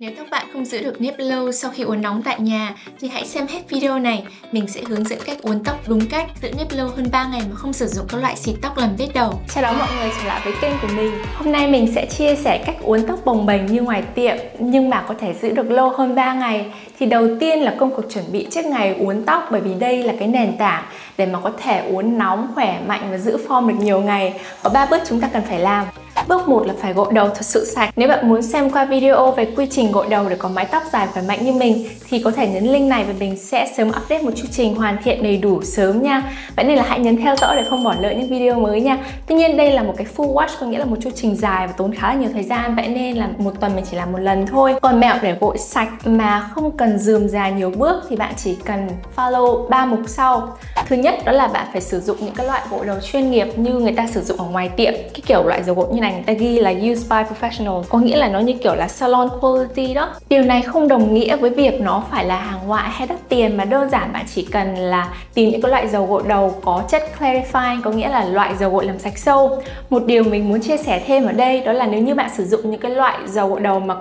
Nếu các bạn không giữ được nếp lâu sau khi uốn nóng tại nhà thì hãy xem hết video này. Mình sẽ hướng dẫn cách uốn tóc đúng cách, giữ nếp lâu hơn 3 ngày mà không sử dụng các loại xịt tóc làm vết đầu. Chào đón mọi người trở lại với kênh của mình. Hôm nay mình sẽ chia sẻ cách uốn tóc bồng bềnh như ngoài tiệm nhưng mà có thể giữ được lâu hơn 3 ngày. Thì đầu tiên là công cuộc chuẩn bị trước ngày uốn tóc bởi vì đây là cái nền tảng để mà có thể uốn nóng, khỏe mạnh và giữ form được nhiều ngày. Có ba bước chúng ta cần phải làm. Bước 1 là phải gội đầu thật sự sạch. Nếu bạn muốn xem qua video về quy trình gội đầu để có mái tóc dài khỏe mạnh như mình, thì có thể nhấn link này và mình sẽ sớm update một chương trình hoàn thiện đầy đủ sớm nha. Vậy nên là hãy nhấn theo dõi để không bỏ lỡ những video mới nha. Tuy nhiên, đây là một cái full wash, có nghĩa là một chương trình dài và tốn khá là nhiều thời gian vậy nên là một tuần mình chỉ làm một lần thôi. Còn mẹo để gội sạch mà không cần dườm dài nhiều bước thì bạn chỉ cần follow ba mục sau. Thứ nhất đó là bạn phải sử dụng những cái loại gội đầu chuyên nghiệp như người ta sử dụng ở ngoài tiệm. Cái kiểu loại dầu gội như này người ta ghi là used by professional. Có nghĩa là nó như kiểu là salon quality đó. Điều này không đồng nghĩa với việc nó phải là hàng ngoại hay đắt tiền, mà đơn giản bạn chỉ cần là tìm những cái loại dầu gội đầu có chất clarifying, có nghĩa là loại dầu gội làm sạch sâu. Một điều mình muốn chia sẻ thêm ở đây đó là nếu như bạn sử dụng những cái loại dầu gội đầu mà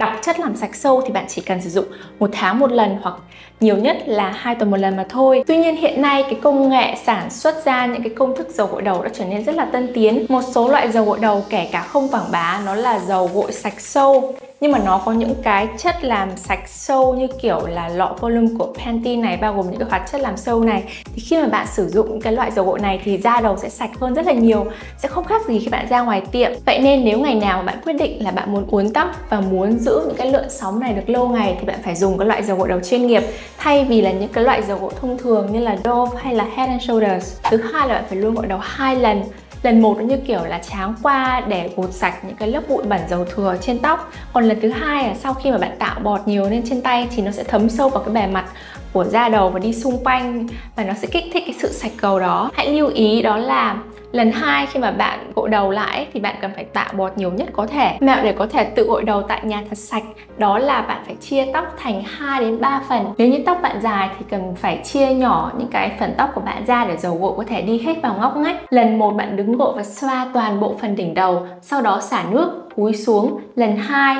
đặc chất làm sạch sâu thì bạn chỉ cần sử dụng một tháng một lần hoặc nhiều nhất là hai tuần một lần mà thôi. Tuy nhiên hiện nay cái công nghệ sản xuất ra những cái công thức dầu gội đầu đã trở nên rất là tân tiến. Một số loại dầu gội đầu kể cả không quảng bá, nó là dầu gội sạch sâu nhưng mà nó có những cái chất làm sạch sâu như kiểu là lọ volume của Pantene này, bao gồm những cái hoạt chất làm sâu này thì khi mà bạn sử dụng cái loại dầu gội này thì da đầu sẽ sạch hơn rất là nhiều, sẽ không khác gì khi bạn ra ngoài tiệm vậy nên nếu ngày nào bạn quyết định là bạn muốn uốn tóc và muốn giữ những cái lượn sóng này được lâu ngày thì bạn phải dùng các loại dầu gội đầu chuyên nghiệp. Thay vì là những cái loại dầu gội thông thường như là Dove hay là Head and Shoulders, thứ hai là bạn phải luôn gội đầu hai lần. Lần một nó như kiểu là tráng qua để gột sạch những cái lớp bụi bẩn dầu thừa trên tóc. Còn lần thứ hai là sau khi mà bạn tạo bọt nhiều lên trên tay thì nó sẽ thấm sâu vào cái bề mặt của da đầu và đi xung quanh và nó sẽ kích thích cái sự sạch cầu đó. Hãy lưu ý đó là Lần hai khi mà bạn gội đầu lại thì bạn cần phải tạo bọt nhiều nhất có thể. Mẹo để có thể tự gội đầu tại nhà thật sạch đó là bạn phải chia tóc thành 2 đến 3 phần. Nếu như tóc bạn dài thì cần phải chia nhỏ những cái phần tóc của bạn ra để dầu gội có thể đi hết vào ngóc ngách. Lần một bạn đứng gội và xoa toàn bộ phần đỉnh đầu, sau đó xả nước, cúi xuống. Lần hai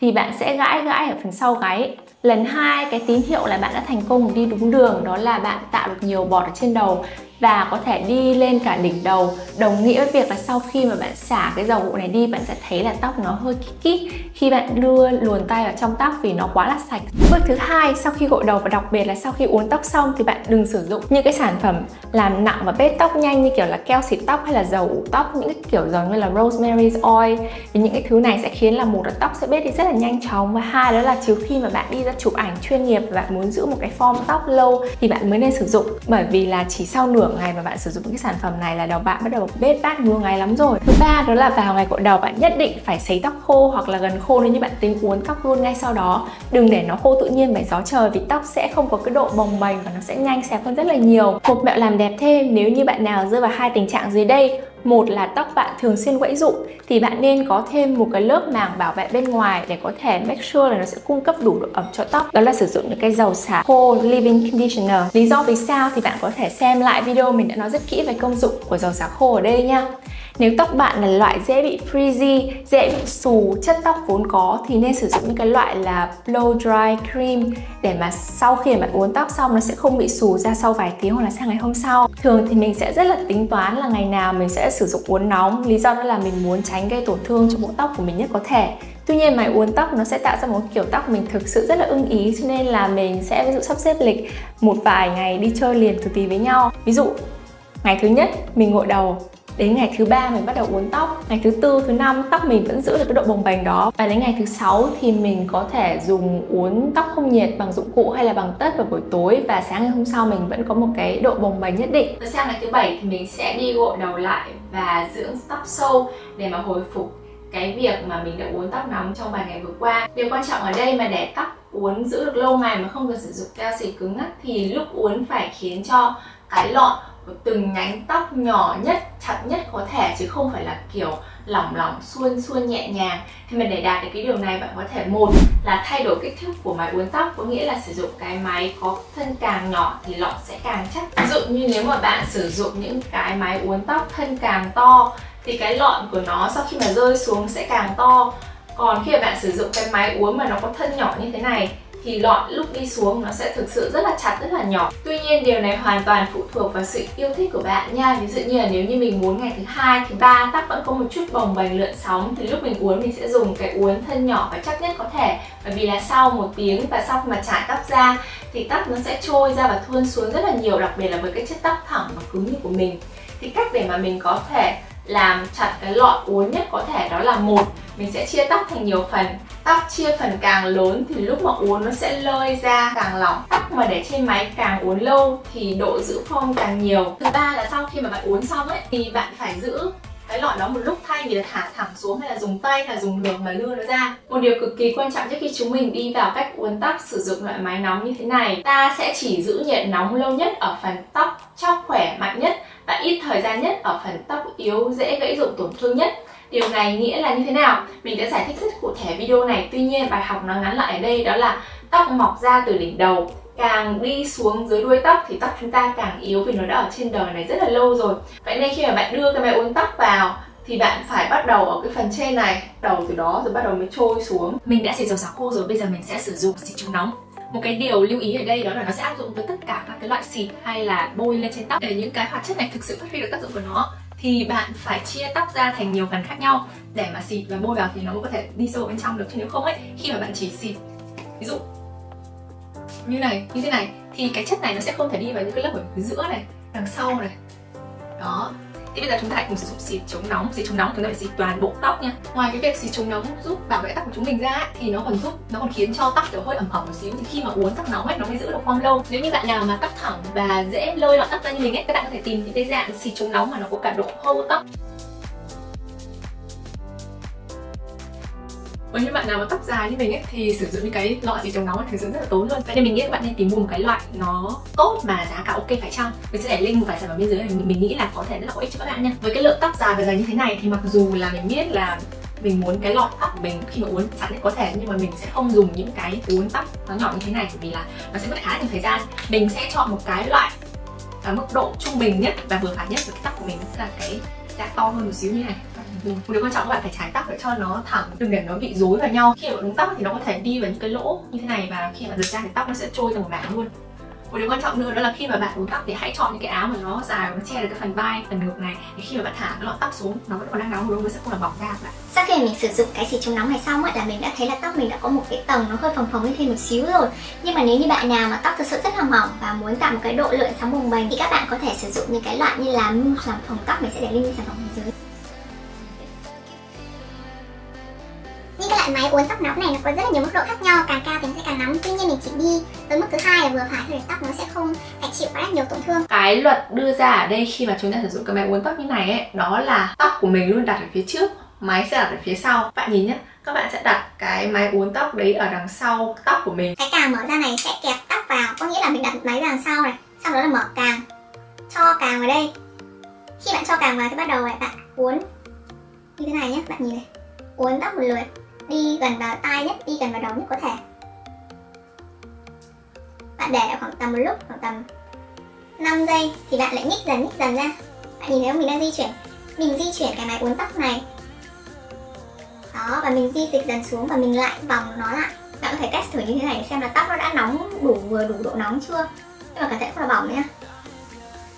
thì bạn sẽ gãi gãi ở phần sau gáy lần hai cái tín hiệu là bạn đã thành công đi đúng đường đó là bạn tạo được nhiều bọt ở trên đầu và có thể đi lên cả đỉnh đầu. Đồng nghĩa với việc là sau khi mà bạn xả cái dầu gội này đi, bạn sẽ thấy là tóc nó hơi kít kít khi bạn đưa luồn tay vào trong tóc vì nó quá là sạch. Bước thứ hai, sau khi gội đầu và đặc biệt là sau khi uốn tóc xong thì bạn đừng sử dụng những cái sản phẩm làm nặng và bết tóc nhanh như kiểu là keo xịt tóc hay là dầu ủ tóc, những cái kiểu dầu như là rosemary's oil. Thì những cái thứ này sẽ khiến là một là tóc sẽ bết đi rất là nhanh chóng và hai đó là trừ khi mà bạn đi ra chụp ảnh chuyên nghiệp và bạn muốn giữ một cái form tóc lâu thì bạn mới nên sử dụng. Bởi vì là chỉ sau nửa ngày mà bạn sử dụng cái sản phẩm này là đầu bạn bắt đầu bết bát mưa ngày lắm rồi. Thứ ba đó là vào ngày cội đầu bạn nhất định phải sấy tóc khô hoặc là gần khô nếu như bạn tính uốn tóc luôn ngay sau đó. Đừng để nó khô tự nhiên bởi gió trời vì tóc sẽ không có cái độ bồng bềnh và nó sẽ nhanh xẹp hơn rất là nhiều. Một mẹo làm đẹp thêm nếu như bạn nào rơi vào hai tình trạng dưới đây một là tóc bạn thường xuyên quẫy rụng, thì bạn nên có thêm một cái lớp màng bảo vệ bên ngoài để có thể make sure là nó sẽ cung cấp đủ độ ẩm cho tóc. Đó là sử dụng những cái dầu xả khô leave-in conditioner. Lý do vì sao thì bạn có thể xem lại video mình đã nói rất kỹ về công dụng của dầu xả khô ở đây nha nếu tóc bạn là loại dễ bị frizzy, dễ bị xù, chất tóc vốn có thì nên sử dụng những cái loại là blow dry cream để mà sau khi bạn uốn tóc xong nó sẽ không bị xù ra sau vài tiếng hoặc là sang ngày hôm sau. Thường thì mình sẽ rất là tính toán là ngày nào mình sẽ sử dụng uốn nóng, lý do đó là mình muốn tránh gây tổn thương cho bộ tóc của mình nhất có thể. Tuy nhiên máy uốn tóc nó sẽ tạo ra một kiểu tóc mình thực sự rất là ưng ý cho nên là mình sẽ ví dụ sắp xếp lịch một vài ngày đi chơi liền từ tí với nhau. Ví dụ ngày thứ nhất mình gội đầu đến ngày thứ ba mình bắt đầu uốn tóc. Ngày thứ tư, thứ năm, tóc mình vẫn giữ được cái độ bồng bềnh đó. Và đến ngày thứ sáu thì mình có thể dùng uốn tóc không nhiệt bằng dụng cụ hay là bằng tất vào buổi tối. Và sáng ngày hôm sau mình vẫn có một cái độ bồng bềnh nhất định. Và sang ngày thứ bảy thì mình sẽ đi gội đầu lại và dưỡng tóc sâu để mà hồi phục cái việc mà mình đã uốn tóc nóng trong vài ngày vừa qua. Điều quan trọng ở đây mà để tóc uốn giữ được lâu ngày mà không cần sử dụng keo xịt cứng ngắt thì lúc uốn phải khiến cho cái lọn từng nhánh tóc nhỏ nhất, chặt nhất có thể, chứ không phải là kiểu lỏng lỏng, suôn suôn nhẹ nhàng. Thì mình để đạt được cái điều này, bạn có thể, một là thay đổi kích thước của máy uốn tóc, có nghĩa là sử dụng cái máy có thân càng nhỏ thì lọn sẽ càng chắc. Ví dụ như nếu mà bạn sử dụng những cái máy uốn tóc thân càng to, thì cái lọn của nó sau khi mà rơi xuống sẽ càng to. Còn khi mà bạn sử dụng cái máy uốn mà nó có thân nhỏ như thế này thì lọn lúc đi xuống nó sẽ thực sự rất là chặt, rất là nhỏ. Tuy nhiên điều này hoàn toàn phụ thuộc vào sự yêu thích của bạn nha. Ví dụ như là nếu như mình muốn ngày thứ hai, thứ ba tóc vẫn có một chút bồng bềnh lượn sóng thì lúc mình uốn mình sẽ dùng cái uốn thân nhỏ và chắc nhất có thể. Bởi vì là sau một tiếng và sau khi mà trải tóc ra thì tóc nó sẽ trôi ra và thuôn xuống rất là nhiều, đặc biệt là với cái chất tóc thẳng và cứng như của mình. Thì cách để mà mình có thể làm chặt cái lọn uốn nhất có thể đó là một mình sẽ chia tóc thành nhiều phần. Tóc chia phần càng lớn thì lúc mà uốn nó sẽ lơi ra càng lỏng. Tóc mà để trên máy càng uốn lâu thì độ giữ form càng nhiều. Thứ ba là sau khi mà bạn uốn xong ấy, thì bạn phải giữ cái lọn đó một lúc thay vì là thả thẳng xuống hay là dùng tay hay là dùng lược mà lưa nó ra. Một điều cực kỳ quan trọng trước khi chúng mình đi vào cách uốn tóc sử dụng loại máy nóng như thế này. Ta sẽ chỉ giữ nhiệt nóng lâu nhất ở phần tóc chóc khỏe mạnh nhất và ít thời gian nhất ở phần tóc yếu dễ gãy rụng tổn thương nhất. Điều này nghĩa là như thế nào? Mình đã giải thích rất cụ thể video này, Tuy nhiên bài học nó ngắn lại ở đây, đó là tóc mọc ra từ đỉnh đầu, càng đi xuống dưới đuôi tóc thì tóc chúng ta càng yếu vì nó đã ở trên đời này rất là lâu rồi. Vậy nên khi mà bạn đưa cái máy uốn tóc vào thì bạn phải bắt đầu ở cái phần trên này, đầu từ đó rồi bắt đầu mới trôi xuống. Mình đã xịt dầu xả khô rồi, bây giờ mình sẽ sử dụng xịt chống nóng. Một cái điều lưu ý ở đây đó là nó sẽ áp dụng với tất cả các cái loại xịt hay là bôi lên trên tóc. Để những cái hoạt chất này thực sự phát huy được tác dụng của nó thì bạn phải chia tóc ra thành nhiều phần khác nhau. Để mà xịt và bôi vào thì nó mới có thể đi sâu bên trong được, chứ nếu không ấy, khi mà bạn chỉ xịt, ví dụ như này, như thế này, thì cái chất này nó sẽ không thể đi vào những cái lớp ở phía giữa này, đằng sau này. Đó thì bây giờ chúng ta hãy cùng sử dụng xịt chống nóng. Xịt chống nóng chúng ta phải xịt toàn bộ tóc nha. Ngoài cái việc xịt chống nóng giúp bảo vệ tóc của chúng mình ra thì nó còn giúp, nó còn khiến cho tóc kiểu hơi ẩm ẩm một xíu. Thì khi mà uốn tóc nóng ấy, nó mới giữ được form lâu. Nếu như bạn nào mà tóc thẳng và dễ lôi lọn tóc ra như mình ấy, các bạn có thể tìm những cái dạng xịt chống nóng mà nó có cả độ hô tóc. Với những bạn nào mà tóc dài như mình ấy thì sử dụng những cái lọ gì chống nóng thì sử dụng rất là tốn luôn. Vậy nên mình nghĩ các bạn nên tìm mua một cái loại nó tốt mà giá cả ok phải chăng? Mình sẽ để link một vài sản phẩm bên dưới này mình, mình nghĩ là có thể rất là có ích cho các bạn nha. Với cái lượng tóc dài và dày như thế này thì mặc dù là mình biết là mình muốn cái lọn tóc của mình khi mà uốn sẵn có thể nhưng mà mình sẽ không dùng những cái uốn tóc nó nhỏ như thế này vì là nó sẽ mất khá nhiều thời gian. Mình sẽ chọn một cái loại ở mức độ trung bình nhất và vừa phải nhất với cái tóc của mình sẽ là cái da to hơn một xíu như này một điều quan trọng các bạn phải chải tóc để cho nó thẳng, đừng để nó bị rối vào nhau. Khi mà đúng tóc thì nó có thể đi vào những cái lỗ như thế này và khi mà giật ra thì tóc nó sẽ trôi ra một mảng luôn. Một điều quan trọng nữa đó là khi mà bạn uốn tóc thì hãy chọn những cái áo mà nó dài và nó che được cái phần vai, phần ngực này. Thì khi mà bạn thả cái lọn tóc xuống, nó vẫn còn đang nóng, đúng nó sẽ không làm bỏng da bạn. Sau khi mình sử dụng cái xịt chống nóng này xong ấy là mình đã thấy là tóc mình đã có một cái tầng nó hơi phồng phồng lên thêm một xíu rồi. Nhưng mà nếu như bạn nào mà tóc thực sự rất là mỏng và muốn tạo một cái độ lượn sóng bồng bềnh thì các bạn có thể sử dụng những cái loại như là mousse làm phồng tóc, mình sẽ để link sản phẩm bên dưới. Máy uốn tóc nóng này nó có rất là nhiều mức độ khác nhau, càng cao thì nó sẽ càng nóng. Tuy nhiên mình chỉ đi tới mức thứ hai là vừa phải thôi tóc nó sẽ không phải chịu quá nhiều tổn thương. Cái luật đưa ra ở đây khi mà chúng ta sử dụng cái máy uốn tóc như này ấy, đó là tóc của mình luôn đặt ở phía trước, máy sẽ đặt ở phía sau. Bạn nhìn nhé, các bạn sẽ đặt cái máy uốn tóc đấy ở đằng sau tóc của mình. Cái càng mở ra này sẽ kẹp tóc vào, có nghĩa là mình đặt máy đằng sau này, sau đó là mở càng, cho càng vào đây. Khi bạn cho càng vào thì bắt đầu lại bạn uốn như thế này nhé, bạn nhìn này, uốn tóc một lượt đi gần vào tai nhất, đi gần vào đầu nhất có thể. Bạn để khoảng tầm một lúc, khoảng tầm 5 giây thì bạn lại nhích dần nhích dần ra. Bạn nhìn thấy không? Mình đang di chuyển. Mình di chuyển cái máy uốn tóc này. Đó, và mình di dịch dần xuống và mình lại vòng nó lại. Bạn có thể test thử như thế này xem là tóc nó đã nóng đủ vừa đủ độ nóng chưa? Nhưng mà cẩn thận không là bỏng nữa nha.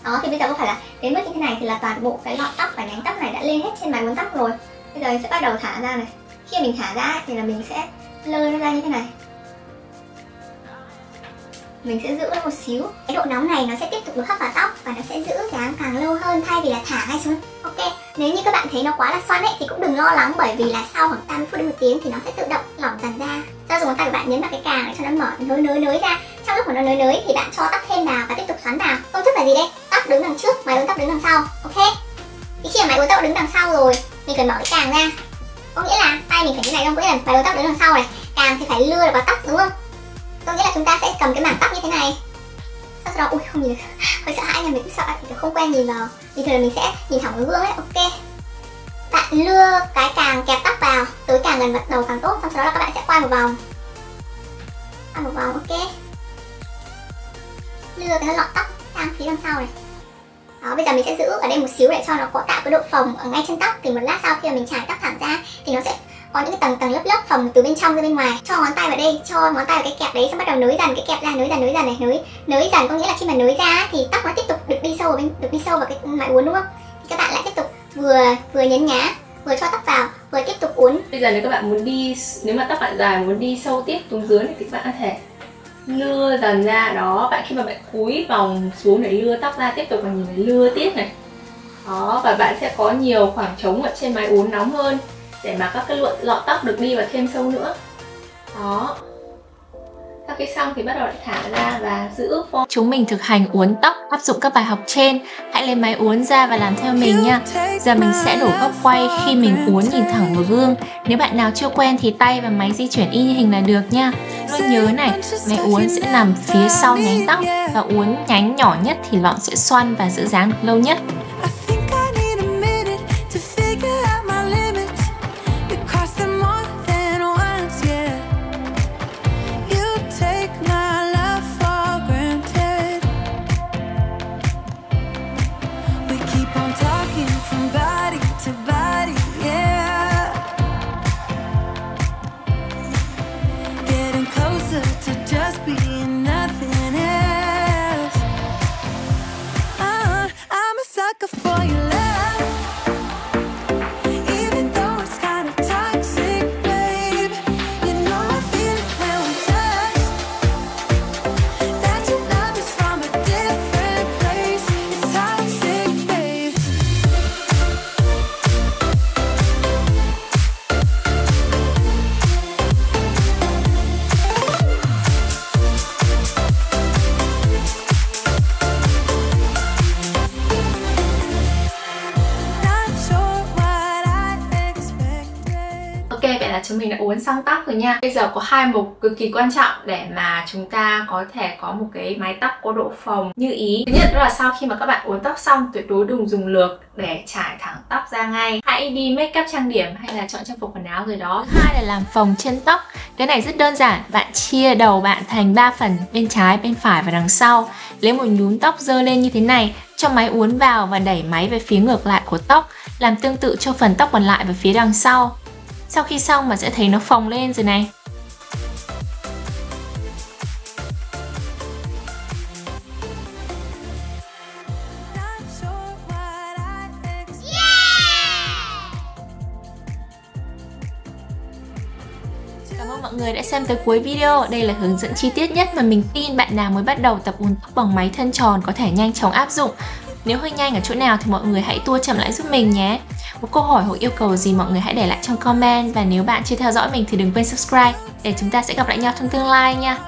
Đó thì bây giờ có phải là đến mức như thế này thì là toàn bộ cái lọn tóc và nhánh tóc này đã lên hết trên máy uốn tóc rồi. Bây giờ sẽ bắt đầu thả ra này khi mình thả ra thì là mình sẽ lơ nó ra như thế này. Mình sẽ giữ nó một xíu. Cái độ nóng này nó sẽ tiếp tục được hấp vào tóc và nó sẽ giữ dáng càng lâu hơn thay vì là thả ngay xuống. Ok, nếu như các bạn thấy nó quá là xoăn ấy thì cũng đừng lo lắng bởi vì là sau khoảng 80 phút đến một tiếng thì nó sẽ tự động lỏng dần ra. Cho dùng tay của bạn nhấn vào cái càng để cho nó mở nới nới nới ra. Trong lúc mà nó nới nới thì bạn cho tóc thêm vào và tiếp tục xoắn vào. Công thức là gì đây? Tóc đứng đằng trước, máy uốn tóc đứng đằng sau. Ok? Thì khi mà máy uốn tóc đứng đằng sau rồi, mình cần mở cái càng ra. Có nghĩa là tay mình phải như này không? Có nghĩa là phải đầu tóc đứng đằng sau này, càng thì phải lưa được vào tóc, đúng không? Có nghĩa là chúng ta sẽ cầm cái mảng tóc như thế này. Sau đó, ui, không nhìn được. Hơi sợ hãi nha mình cũng sợ, thì không quen nhìn vào. Bình thường là mình sẽ nhìn thẳng vào gương ấy, ok. Bạn lưa cái càng kẹp tóc vào tới càng gần mặt đầu càng tốt sau đó là các bạn sẽ quay một vòng. Quay một vòng, ok. Lưa cái lọn tóc sang phía đằng sau này. Đó, bây giờ mình sẽ giữ ở đây một xíu để cho nó có tạo cái độ phồng ở ngay chân tóc. Thì một lát sau khi mà mình trải tóc thẳng ra, thì nó sẽ có những cái tầng tầng lớp lớp phồng từ bên trong ra bên ngoài. Cho ngón tay vào đây, cho ngón tay vào cái kẹp đấy, xong bắt đầu nối dần cái kẹp ra, nối dần nối dần này, nối nối dần. Có nghĩa là khi mà nối ra thì tóc nó tiếp tục được đi sâu vào bên được đi sâu vào cái mái uốn, đúng không? Thì các bạn lại tiếp tục vừa vừa nhấn nhá, vừa cho tóc vào, vừa tiếp tục uốn. Bây giờ nếu các bạn muốn đi nếu mà tóc bạn dài muốn đi sâu tiếp xuống dưới thì các bạn có thể lưa dần ra. Đó, bạn khi mà bạn cúi vòng xuống để lưa tóc ra, tiếp tục và nhìn lưa tiếp này. Đó, và bạn sẽ có nhiều khoảng trống ở trên mái uốn nóng hơn để mà các cái lọn lọn tóc được đi vào thêm sâu nữa đó sau khi xong thì bắt đầu lại thả ra và giữ form Chúng mình thực hành uốn tóc áp dụng các bài học trên. Hãy lấy máy uốn ra và làm theo mình nha. Giờ mình sẽ đổ góc quay khi mình uốn nhìn thẳng vào gương. Nếu bạn nào chưa quen thì tay và máy di chuyển y như hình là được nha. Luôn nhớ này, máy uốn sẽ nằm phía sau nhánh tóc và uốn nhánh nhỏ nhất thì lọn sẽ xoăn và giữ dáng được lâu nhất. Là chúng mình đã uốn xong tóc rồi nha. Bây giờ có hai mục cực kỳ quan trọng để mà chúng ta có thể có một cái mái tóc có độ phồng như ý. Thứ nhất đó là sau khi mà các bạn uốn tóc xong tuyệt đối đừng dùng lược để trải thẳng tóc ra ngay. Hãy đi make up trang điểm hay là chọn trang phục quần áo rồi đó. Thứ hai là làm phồng trên tóc. Cái này rất đơn giản. Bạn chia đầu bạn thành 3 phần Bên trái, bên phải và đằng sau. Lấy một nhún tóc dơ lên như thế này cho máy uốn vào và đẩy máy về phía ngược lại của tóc làm tương tự cho phần tóc còn lại về phía đằng sau sau khi xong mà sẽ thấy nó phồng lên rồi này Cảm ơn mọi người đã xem tới cuối video. Đây là hướng dẫn chi tiết nhất mà mình tin bạn nào mới bắt đầu tập uốn tóc bằng máy thân tròn có thể nhanh chóng áp dụng. Nếu hơi nhanh ở chỗ nào thì mọi người hãy tua chậm lại giúp mình nhé. Một câu hỏi hoặc yêu cầu gì mọi người hãy để lại trong comment và nếu bạn chưa theo dõi mình thì đừng quên subscribe để chúng ta sẽ gặp lại nhau trong tương lai nha.